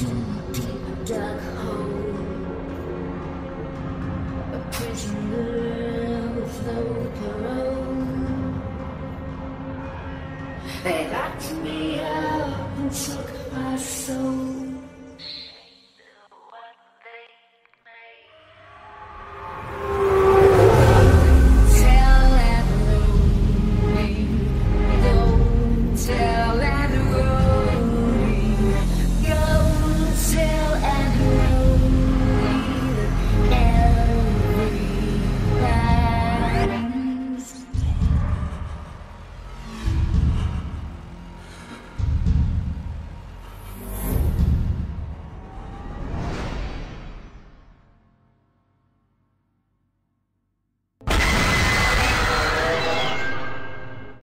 deep, deep, dark hole. A prisoner with no parole. They locked me up and took my soul.